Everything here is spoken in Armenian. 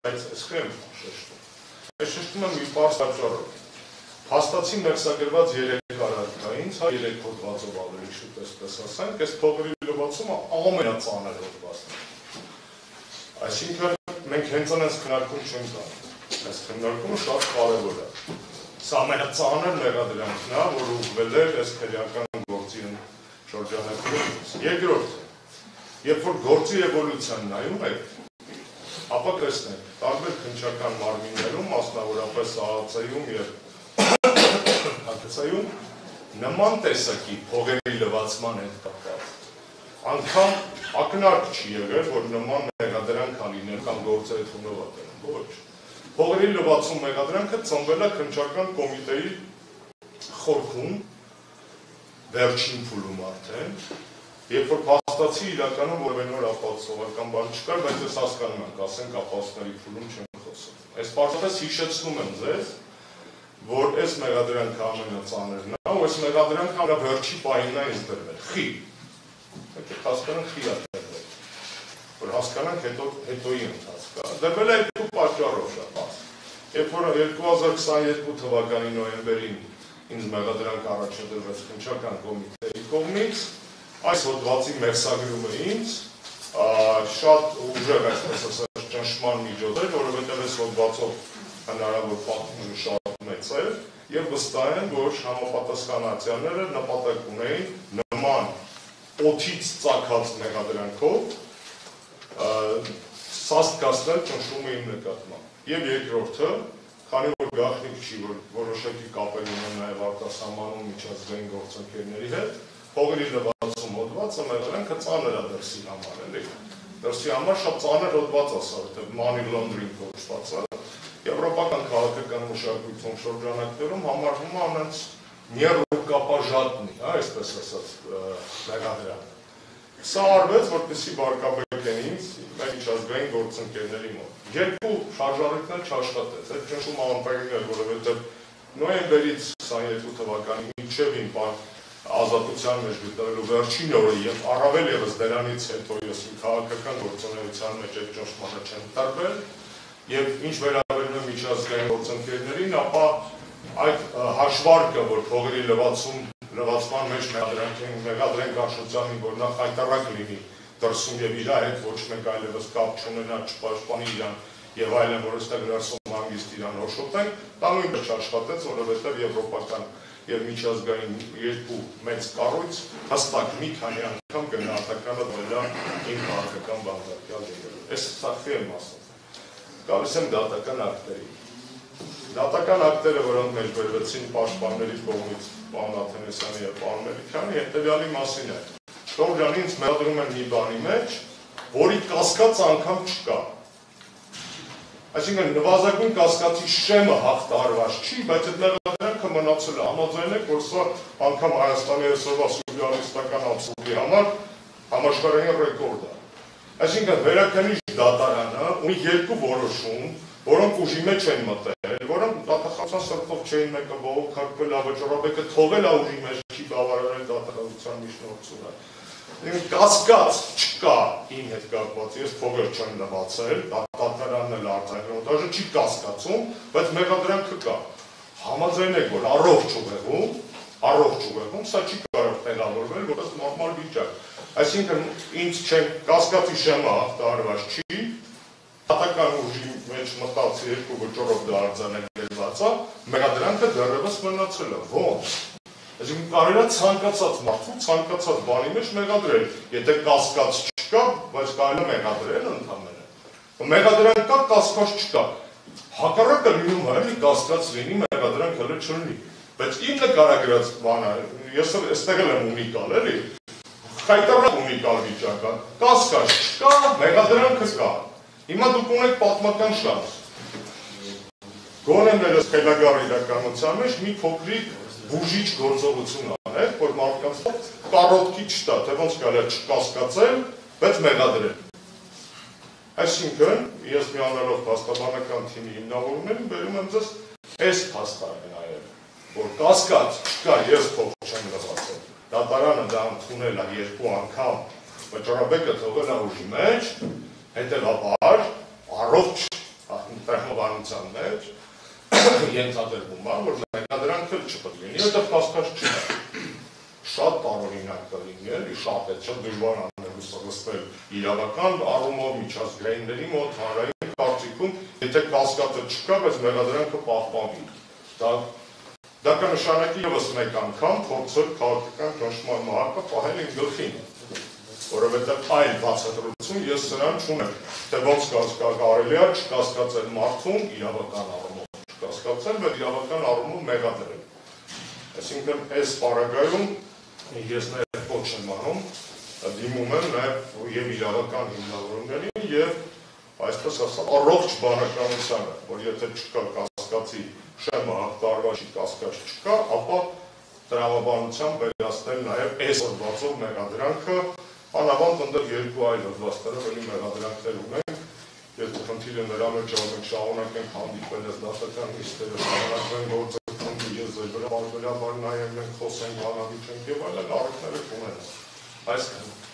բայց սխեմ շեշտում։ Ես շեշտում եմ մի պարզ պատճառով։ Փաստացի մերսագրված 3 արարքային, հա 3 հոդվածով ավելի շուտ էսպես ասենք, այս փողերի լվացումը ամենածանր հոդվածն է։ Այսինքն մենք հենց այնպես քննարկում չենք անում։ Այս քննարկումը շատ կարևոր է։ Սա ամենածանր մեղադրանքն է, որ ուղղվել է այս քրեական գործի շրջանակներում։ Երկրորդ, երբ որ գործի էվոլյուցիան նայում եք, ապա տեսնեք, տարբեր քնչական մարմիններում, մասնավորապես ԱԱՑ-ում եւ հատկացայում նման տեսակի փողերի լվացման հետ կապված անգամ ակնարկ չի եղել, որ նման մեղադրանք անինել կամ գործերը թունովատել։ Ոչ։ Փողերի լվացում մեղադրանքը ծնվել է քնչական կոմիտեի խորքում վերջին փուլում արդեն, երբ որ փաստացի իրականում որևէ նոր ապացուցողական բան չկար, բայց ես հասկանում եմ, ասենք ապացուցների փուլում չեմ խոսում։ Այս պարզապես հիշեցնում եմ ձեզ, որ այս մեղադրանքը ամենածանրն է, ու այս մեղադրանքը ամենա վերջի պահին է ինձ դրվել։ Խի։ Եկեք հասկանանք խի է դրվել։ Որ հասկանանք հետո հետոյի ընթացքը։ Դրվել է երկու պատճառով շատ Երբ որ 2022 թվականի նոյեմբերին ինձ մեղադրանք առաջ դրվեց քնչական կոմիտեի կողմից, այս հոդվածի մերսագրումը ինձ շատ ուժեղ այսպես ասած ճնշման միջոց էր, որովհետև այս հոդվածով հնարավոր պատմումը շատ մեծ էր եւ վստահ եմ, որ համապատասխանատյաները նպատակ ունեին նման օթից ցակած մեղադրանքով սաստ կասնել ճնշումը իմ նկատմամբ։ Եվ երկրորդը, քանի որ գաղտնիք չի, որ որոշակի կապեր ունեն նաև արտասահմանում միջազգային գործընկերների հետ, փողերի լվացում հոդվածը մեղադրանքը ծանր է դրսի համար, էլի։ Դրսի համար շատ ծանր հոդված է սա, որտեղ money laundering կոչված է եվրոպական քաղաքական մշակույթում շրջանակներում համարվում է անց ներուկապաժատնի, հա, այսպես ասած, մեղադրան։ Սա արվեց, որպեսի բարգավեճեն ինձ մեր միջազգային գործընկերների մոտ։ Երկու շարժառիթներ չաշխատեց, այդ ճնշումը անպայման էր, որովհետև նոյեմբերից 22 թվականի մինչև իմ ազատության մեջ գտնվելու վերջին օրը եւ առավել եւս դրանից հետո ես քաղաքական գործունեության մեջ այդ ճնշմանը չեմ տարվել եւ ինչ վերաբերում է միջազգային գործընկերներին, ապա այդ հաշվարկը, որ փողերի լվացում լվացման մեջ մեղադրանքին մեղադրեն գաշոցյանին, որ նա խայտարակ լինի դրսում եւ իր հետ ոչ մեկ այլևս կապ չունենա, չպաշտպանի իրան եւ այլն, որ ըստեղ դրսում հանգիստ իրան հոշոտեն, դա նույնպես աշխատեց, որովհետեւ եվրոպական եւ միջազգային երկու մեծ կառույց հստակ մի քանի անգամ գնահատականը դրա իմ քաղաքական բանտարկյալ եղել։ Այս սախվի եմ ասում։ Գալիս եմ դատական ակտերի։ Դատական ակտերը, որոնք մեր վերվեցին պաշտպանների կողմից պարոն Աթենեսյանի եւ պարոն Մելիքյանի, հետեւյալի մասին է։ Շորժան ինձ մեղադրում են մի բանի մեջ, որի կասկած անգամ չկա։ Այսինքն նվազագույն կասկածի շեմը հաղթարված չի, բայց այդ մեղադրանքը մնացել է։ Համաձայն եք, որ սա անգամ Հայաստանի այսօրվա սուրյալիստական абսուրդի համար համաշխարհային ռեկորդ է։ Այսինքն վերակնիչ դատարանը ունի երկու որոշում, որոնք ուժի մեջ են մտել, որոնք դատախազության սրտով չէին մեկը բողոքարկվել, ավճռաբեկը թողել է ուժի մեջ չի բավարարել դատախազության միջնորդությունը։ Կասկած չկա իմ հետ կապված, ես փողեր չեմ լվացել, դատարանն էլ արտահայտել, դաժե չի կասկածում, բայց մեղադրանքը կա։ Համաձայն եք, որ առողջ ուղեղում, առողջ ուղեղում սա չի կարող տեղավորվել որպես նորմալ վիճակ Այսինքն ինձ չեն կասկածի շեմը հաղթարված չի, հատական ուժի մեջ մտած երկու վճռով դա արձանագրված է, մեղադրանքը դեռևս մնացել է։ Ո՞նց։ Այսինքն կարելի է ցանկացած մարդու ցանկացած բանի մեջ մեղադրել, եթե կասկած չկա, բայց կարելի է մեղադրել ընդհանրապես։ Մեղադրանք կա, կասկած չկա։ Հակառակը լինում է, էլի կասկած լինի, մեղադրանք հələ չլինի։ Բայց իմ նկարագրած բանը, ես այստեղ եմ ունիկալ, էլի, խայտարակ ունիկալ վիճակա, կասկած չկա, մեղադրանքը կա։ Հիմա դուք ունեք պատմական շանս։ Գոնե մեր սխելագար իրականության մեջ մի փոքրիկ բուժիչ գործողություն անել, որ մարդկանց կարոտքի չտա, թե ոնց կարելի չկասկածել, բայց մեղադրել։ Այսինքն, ես միանալով փաստաբանական թիմի հիմնավորումներին բերում եմ ձեզ այս փաստարկը նաև, որ կասկած չկա, ես չեմ լվացել դատարանը դա ընդունել է երկու անգամ, վճռաբեկը թողել է ուժի մեջ, հետևաբար առողջ բանության մեջ ենթադրվում է, որ մեղադրանքը չպետք լինի, որտեղ կասկած չկա։ Շատ տարօրինակ կլինի, էլի շատ է, շատ դժվար անել ուսուցվել իրավական առումով միջազգայինների մոտ հանրային կարծիքում, եթե կասկածը չկա, բայց մեղադրանքը պահպանվի։ Դա դա կնշանակի եւս մեկ անգամ փորձել քաղաքական ճնշման մահակը պահել իմ գլխին որովհետև այլ բացատրություն ես սրան չունեմ, թե ոնց կասկա կարելի է չկասկածել մարդուն իրավական առումով, չկասկածել, բայց իրավական առումով մեղադրել։ Այսինքն այս պարագայում ես նաև ոչ եմ անում, դիմում եմ նաև եւ իրավական հիմնավորումներին եւ այսպես ասած առողջ բանականությանը, որ եթե չկա կասկածի շեմը հաղթարվա չի կասկած չկա, ապա տրամաբանությամբ վերացնել նաև այս օրվացով մեղադրանքը Անավանդ ընդդեմ երկու այլ հոդվածներով էլի մեղադրանքներ ունենք, ես խնդիրը նրա մեջ որ մենք շարունակենք հանդիպել այս դասական նիստերը, շարունակենք գործել խնդիր ես ձեր վրա բարբերաբար նայենք, մենք խոսենք, հանավիճենք եւ այլն, առիթները կունենան։ Այսքան